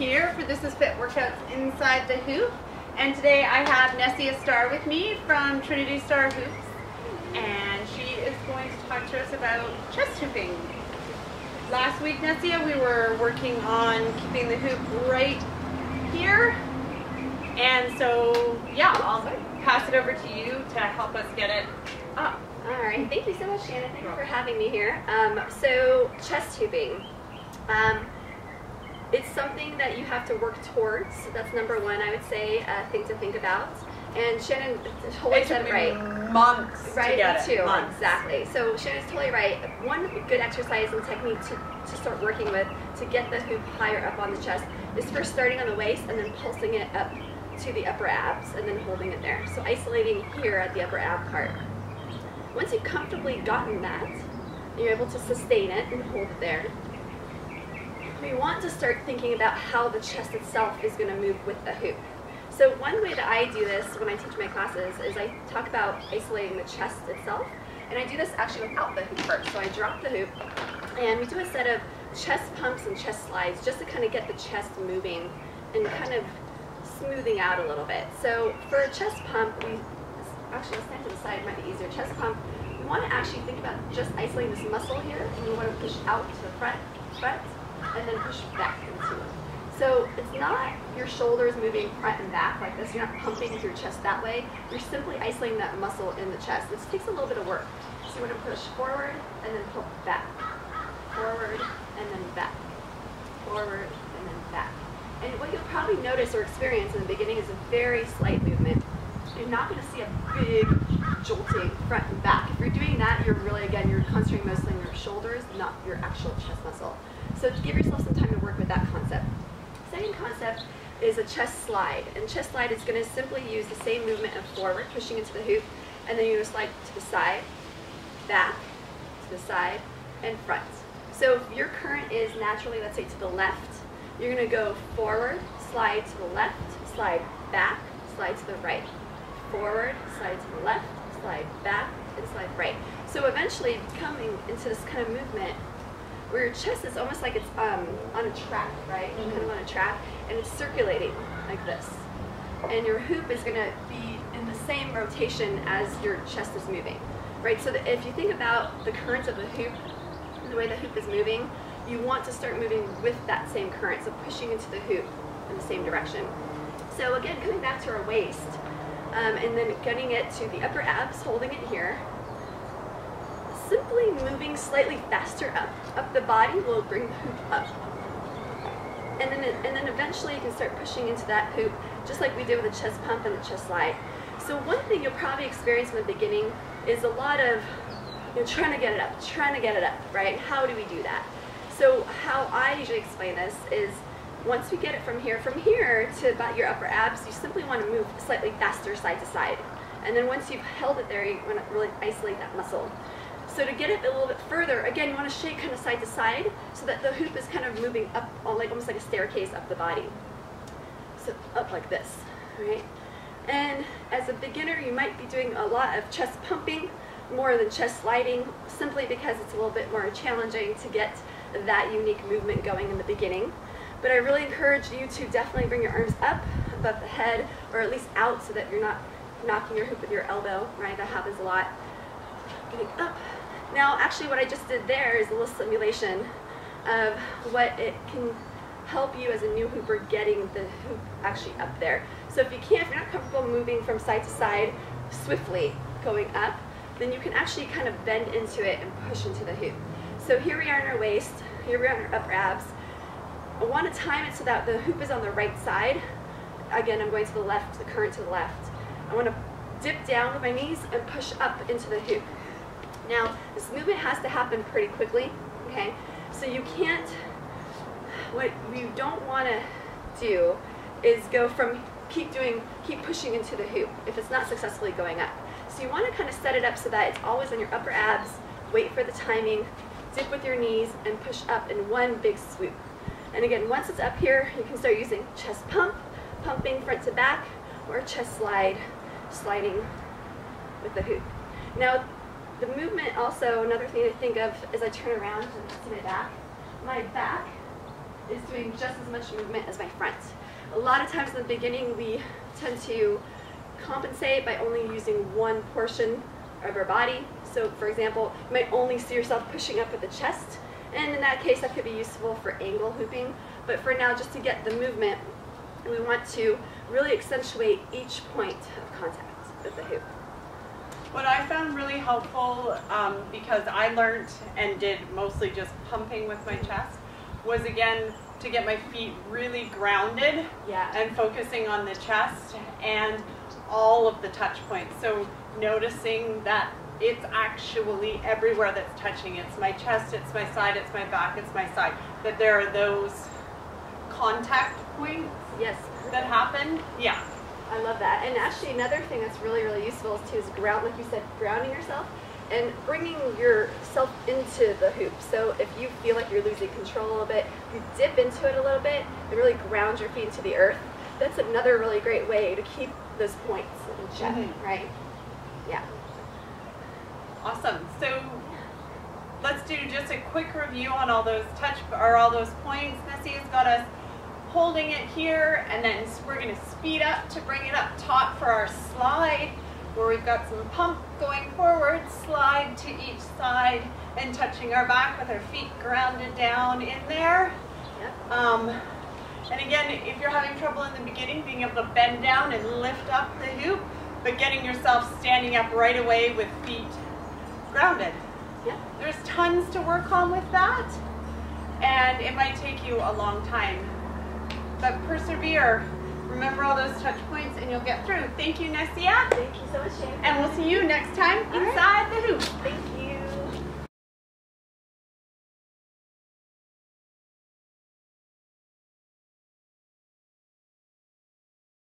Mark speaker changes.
Speaker 1: here for This Is Fit workouts inside the hoop. And today I have Nessia Starr with me from TrinityStarr Hoops. And she is going to talk to us about chest hooping. Last week, Nessia, we were working on keeping the hoop right here. And so, yeah, I'll pass it over to you to help us get it up.
Speaker 2: All right, thank you so much, Shannon. Thank you for having me here. Um, so, chest hooping. Um, it's something that you have to work towards. That's number one, I would say, uh, thing to think about. And Shannon totally
Speaker 1: It
Speaker 2: said it right.
Speaker 1: months to
Speaker 2: Right,
Speaker 1: it.
Speaker 2: too.
Speaker 1: Months.
Speaker 2: Exactly. So Shannon's totally right. One good exercise and technique to, to start working with to get the hoop higher up on the chest is first starting on the waist and then pulsing it up to the upper abs and then holding it there. So isolating here at the upper ab part. Once you've comfortably gotten that, you're able to sustain it and hold it there, we want to start thinking about how the chest itself is going to move with the hoop. So one way that I do this when I teach my classes is I talk about isolating the chest itself, and I do this actually without the hoop first. So I drop the hoop, and we do a set of chest pumps and chest slides just to kind of get the chest moving and kind of smoothing out a little bit. So for a chest pump, we actually let's stand to the side, might be easier. Chest pump, we want to actually think about just isolating this muscle here, and we want to push out to the front, front, and then push back into it. So it's not your shoulders moving front and back like this. You're not pumping your chest that way. You're simply isolating that muscle in the chest. This takes a little bit of work. So you want to push forward and then pull back. Forward and then back. Forward and then back. And what you'll probably notice or experience in the beginning is a very slight movement. You're not going to see a big jolting front and back. If you're doing that, you're really, again, you're concentrating mostly on your shoulders, not your actual chest muscle. So give yourself some time to work with that concept. Second concept is a chest slide. And chest slide is going to simply use the same movement of forward, pushing into the hoop, and then you're going to slide to the side, back, to the side, and front. So if your current is naturally, let's say, to the left, you're going to go forward, slide to the left, slide back, slide to the right. Forward, slide to the left, slide back, and slide right. So eventually coming into this kind of movement where your chest is almost like it's um, on a track, right?
Speaker 1: Mm-hmm.
Speaker 2: Kind of on a track, and it's circulating like this. And your hoop is going to be in the same rotation as your chest is moving, right? So that if you think about the current of the hoop, the way the hoop is moving, you want to start moving with that same current, so pushing into the hoop in the same direction. So again, coming back to our waist, um, and then getting it to the upper abs, holding it here, simply moving slightly faster up, up the body will bring the hoop up. And then, and then eventually you can start pushing into that hoop, just like we did with the chest pump and the chest slide. So one thing you'll probably experience in the beginning is a lot of you know, trying to get it up, trying to get it up, right? How do we do that? So how I usually explain this is once we get it from here, from here to about your upper abs, you simply want to move slightly faster side to side. And then once you've held it there, you want to really isolate that muscle. So to get it a little bit further, again, you want to shake kind of side to side so that the hoop is kind of moving up, like almost like a staircase up the body. So up like this, right? And as a beginner, you might be doing a lot of chest pumping more than chest sliding, simply because it's a little bit more challenging to get that unique movement going in the beginning. But I really encourage you to definitely bring your arms up above the head, or at least out so that you're not knocking your hoop with your elbow, right? That happens a lot. Getting up. Now, actually what I just did there is a little simulation of what it can help you as a new hooper getting the hoop actually up there. So if you can't, if you're not comfortable moving from side to side swiftly going up, then you can actually kind of bend into it and push into the hoop. So here we are in our waist, here we are in our upper abs. I want to time it so that the hoop is on the right side. Again, I'm going to the left, the current to the left. I want to dip down with my knees and push up into the hoop. Now, this movement has to happen pretty quickly, okay? So you can't, what you don't want to do is go from keep doing, keep pushing into the hoop if it's not successfully going up. So you want to kind of set it up so that it's always on your upper abs, wait for the timing, dip with your knees, and push up in one big swoop. And again, once it's up here, you can start using chest pump, pumping front to back, or chest slide, sliding with the hoop. Now, the movement also, another thing to think of as I turn around and sit it back, my back is doing just as much movement as my front. A lot of times in the beginning, we tend to compensate by only using one portion of our body. So for example, you might only see yourself pushing up with the chest, and in that case, that could be useful for angle hooping. But for now, just to get the movement, we want to really accentuate each point of contact with the hoop.
Speaker 1: What I found really helpful, um, because I learned and did mostly just pumping with my chest, was again to get my feet really grounded
Speaker 2: Yeah.
Speaker 1: and focusing on the chest and all of the touch points. So noticing that it's actually everywhere that's touching. It's my chest, it's my side, it's my back, it's my side. That there are those contact points
Speaker 2: Yes.
Speaker 1: that happen. Yeah.
Speaker 2: I love that. And actually, another thing that's really, really useful is too is ground, like you said, grounding yourself and bringing yourself into the hoop. So if you feel like you're losing control a little bit, you dip into it a little bit and really ground your feet into the earth. That's another really great way to keep those points in check,
Speaker 1: Mhm.
Speaker 2: right? Yeah.
Speaker 1: Awesome. So let's do just a quick review on all those touch or all those points. Nessie's got us holding it here and then we're going to speed up to bring it up top for our slide where we've got some pump going forward, slide to each side and touching our back with our feet grounded down in there.
Speaker 2: Yep.
Speaker 1: Um, and again, if you're having trouble in the beginning, being able to bend down and lift up the hoop, but getting yourself standing up right away with feet grounded.
Speaker 2: Yep.
Speaker 1: There's tons to work on with that, and it might take you a long time. But persevere. Remember all those touch points, and you'll get through. Thank you, Nessia,
Speaker 2: Thank you so much, Shane.
Speaker 1: and we'll see you next time
Speaker 2: All right.
Speaker 1: inside the hoop.
Speaker 2: Thank you.